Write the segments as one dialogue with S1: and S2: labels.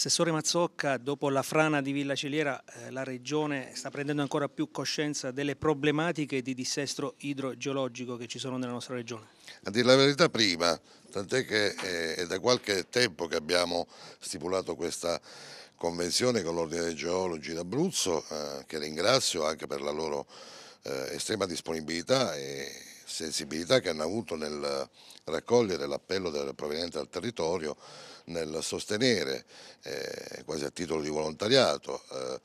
S1: Assessore Mazzocca, dopo la frana di Villa Celiera eh, la Regione sta prendendo ancora più coscienza delle problematiche di dissesto idrogeologico che ci sono nella nostra Regione?
S2: A dire la verità prima, tant'è che eh, è da qualche tempo che abbiamo stipulato questa convenzione con l'Ordine dei Geologi d'Abruzzo, eh, che ringrazio anche per la loro estrema disponibilità sensibilità che hanno avuto nel raccogliere l'appello proveniente dal territorio nel sostenere eh, quasi a titolo di volontariato eh,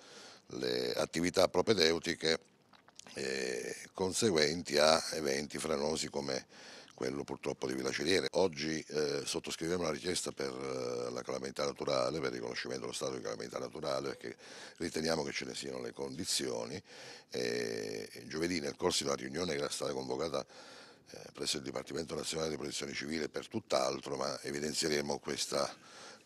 S2: le attività propedeutiche eh, conseguenti a eventi franosi come quello purtroppo di Villa Ceriere. Oggi eh, sottoscriviamo una richiesta per eh, la calamità naturale, per il riconoscimento dello stato di calamità naturale, perché riteniamo che ce ne siano le condizioni. E, giovedì nel corso di una riunione che era stata convocata eh, presso il Dipartimento Nazionale di Protezione Civile per tutt'altro, ma evidenzieremo questa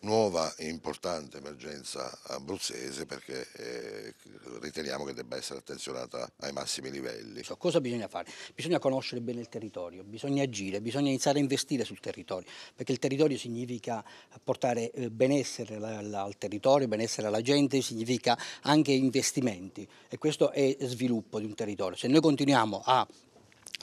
S2: nuova e importante emergenza abruzzese perché eh, riteniamo che debba essere attenzionata ai massimi livelli.
S3: So, cosa bisogna fare? Bisogna conoscere bene il territorio, bisogna agire, bisogna iniziare a investire sul territorio, perché il territorio significa portare eh, benessere al territorio, benessere alla gente, significa anche investimenti e questo è sviluppo di un territorio. Se noi continuiamo a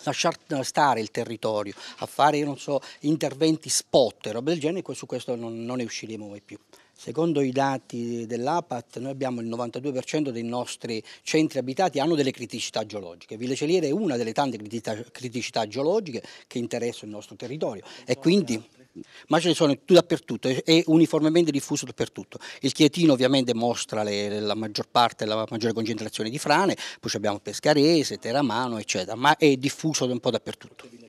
S3: lasciar stare il territorio, a fare so, interventi spot e roba del genere, su questo non, non ne usciremo mai più. Secondo i dati dell'APAT noi abbiamo il 92% dei nostri centri abitati hanno delle criticità geologiche. Ville Celiere è una delle tante criticità geologiche che interessano il nostro territorio e quindi ma ce ne sono dappertutto, è uniformemente diffuso dappertutto. Il Chietino ovviamente mostra le, la maggior parte, la maggiore concentrazione di frane, poi abbiamo Pescarese, Teramano, eccetera, ma è diffuso un po' dappertutto.